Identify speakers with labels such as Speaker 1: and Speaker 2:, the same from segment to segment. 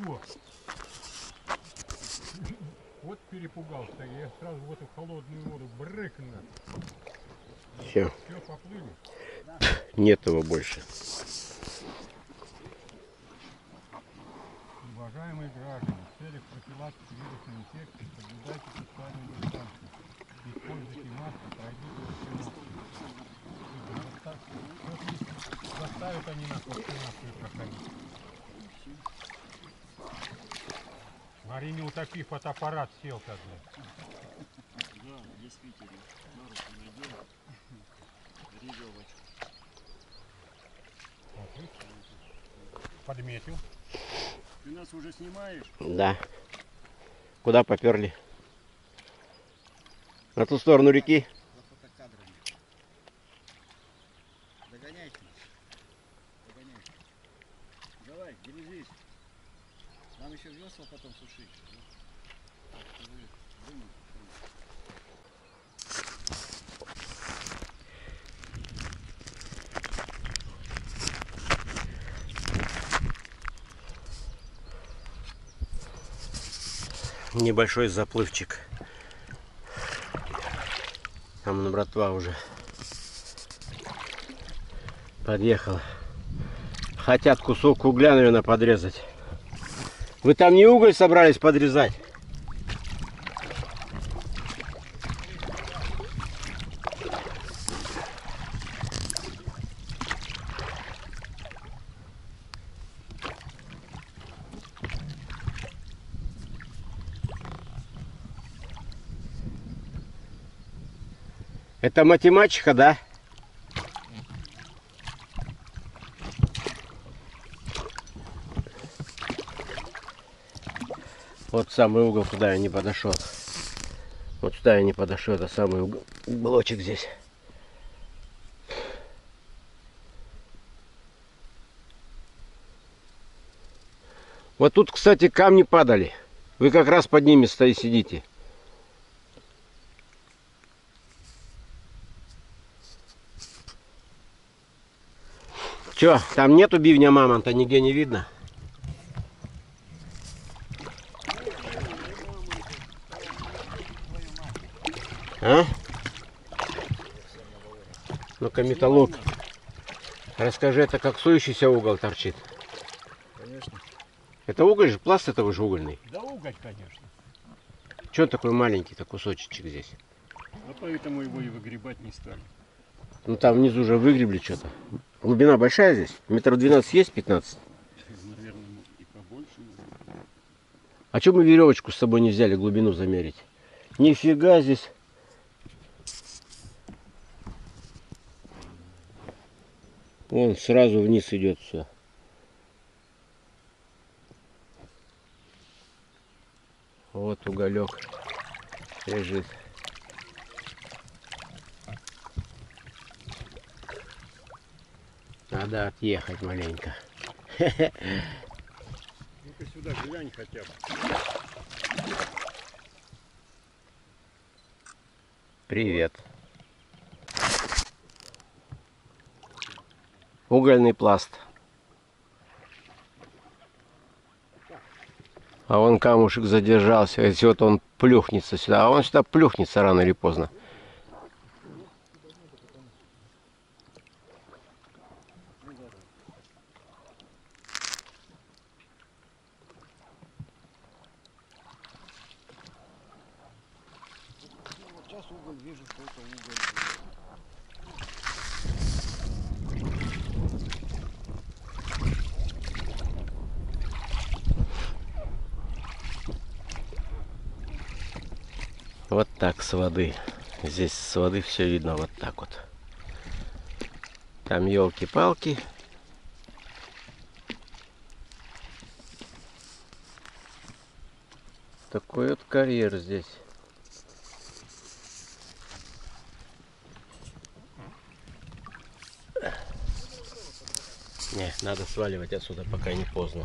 Speaker 1: Во. Вот перепугался, я сразу в эту холодную воду брыкну.
Speaker 2: Все,
Speaker 1: Все, поплыли.
Speaker 2: нет его больше.
Speaker 1: Уважаемые граждане, в целях профилактики вирусной инфекции соблюдайте социальную дистанцию. Используйте маски, пройдите вакцинацию. Застав- Заставят они нас вакцинацию проходить. Смотри, не утопи, фотоаппарат сел как бы.
Speaker 3: Да, действительно. На руку надел. Ревелочку.
Speaker 1: Вот? Подметил.
Speaker 3: Ты нас уже снимаешь?
Speaker 2: Да. Куда поперли? На ту сторону реки?
Speaker 4: Еще весла потом сушить.
Speaker 2: Небольшой заплывчик. Там на братва уже подъехала. Хотят кусок угля, наверное, подрезать. Вы там не уголь собрались подрезать? Это математика, да? Вот самый угол, куда я не подошел. Вот сюда я не подошел, это самый угол, уголочек здесь. Вот тут, кстати, камни падали. Вы как раз под ними стои сидите. Че, там нету бивня мамонта, нигде не видно? А? Металлург. Расскажи, это как сующийся угол торчит.
Speaker 4: Конечно.
Speaker 2: Это уголь же, пласт этого же угольный.
Speaker 1: Да угодь, конечно.
Speaker 2: Че он такой маленький-то кусочек здесь?
Speaker 1: А поэтому его и выгребать не стали.
Speaker 2: Ну там внизу уже выгребли что-то. Глубина большая здесь? Метров 12 есть, 15?
Speaker 1: Наверное, и побольше.
Speaker 2: А что мы веревочку с собой не взяли глубину замерить? Нифига здесь. Вон сразу вниз идет все. Вот уголек лежит. Надо отъехать маленько.
Speaker 1: Ну-ка сюда глянь хотя бы.
Speaker 2: Привет. Угольный пласт. А вон камушек задержался. Если вот он плюхнется сюда. А он сюда плюхнется рано или поздно.
Speaker 4: Сейчас уголь вижу, что это уголь.
Speaker 2: Вот так с воды. Здесь с воды все видно вот так вот. Там елки-палки. Такой вот карьер здесь. Не, надо сваливать отсюда, пока не поздно.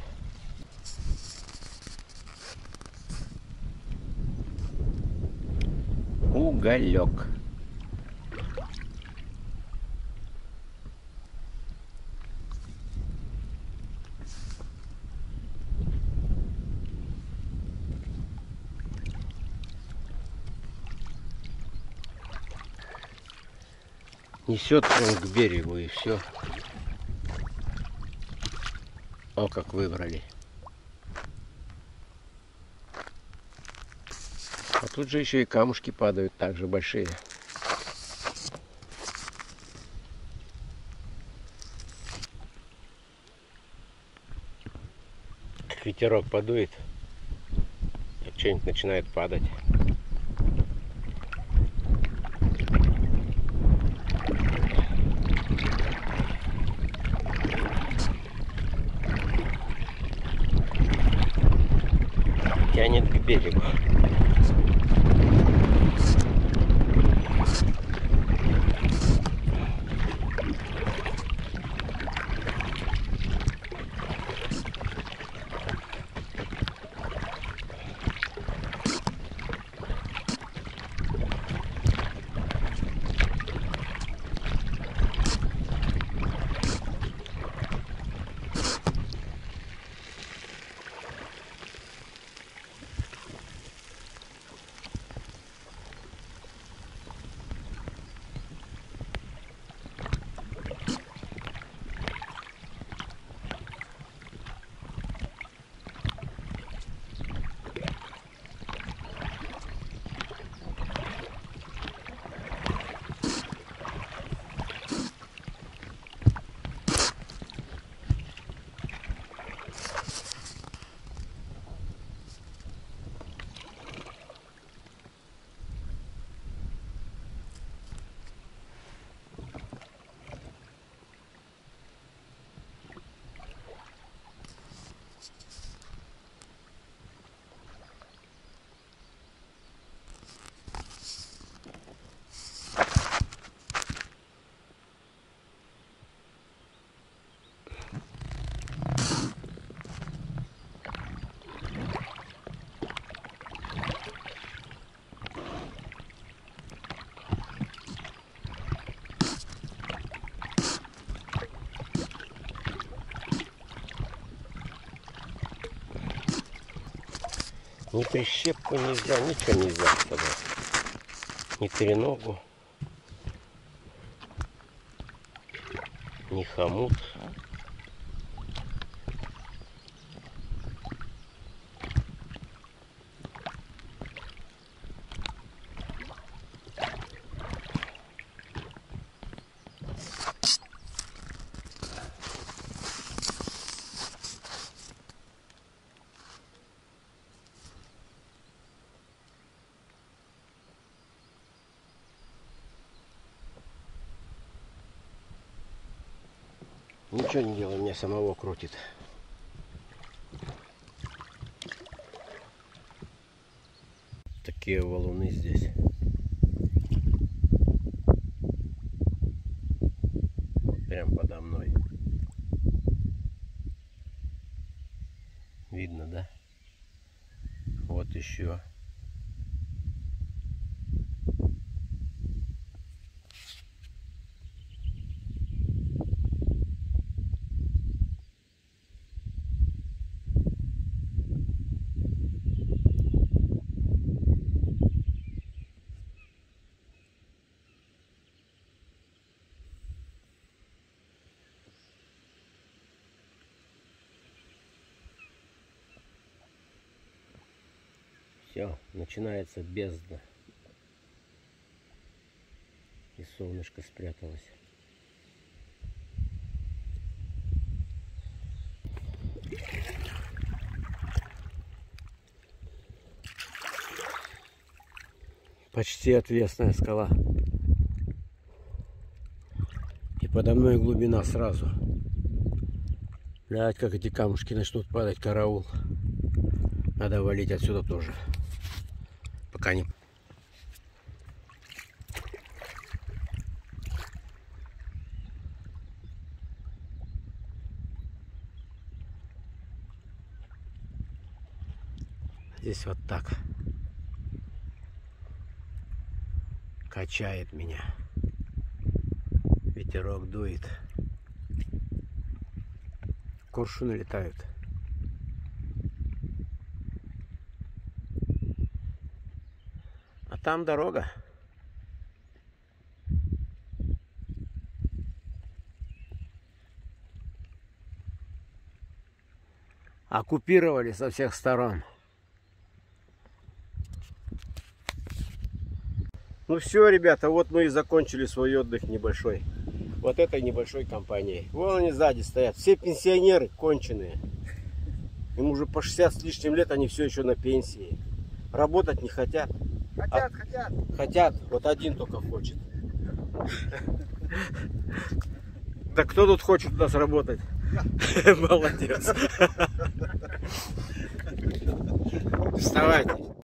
Speaker 2: уголек. Несет он к берегу и все. О, как выбрали. Тут же еще и камушки падают также большие. Ветерок подует, так что-нибудь начинает падать. Тянет к берегу. Ни прищепку нельзя, ничего нельзя собой. Ни треногу, ни хомут. Ничего не делаю, меня самого крутит. Такие валуны здесь. Прям подо мной. Видно, да? Вот еще. Все, начинается бездна. И солнышко спряталось. Почти отвесная скала. И подо мной глубина сразу. Блядь, как эти камушки начнут падать, караул. Надо валить отсюда тоже. Пока не... Здесь вот так. Качает меня. Ветерок дует. Коршуны летают. Там дорога. Оккупировали со всех сторон. Ну все, ребята, вот мы и закончили свой отдых небольшой. Вот этой небольшой компанией. Вон они сзади стоят. Все пенсионеры конченые. Им уже по 60 с лишним лет они все еще на пенсии. Работать не хотят.
Speaker 4: Хотят, хотят.
Speaker 2: Хотят, вот один только хочет. Так кто тут хочет у нас работать? Молодец. Вставайте.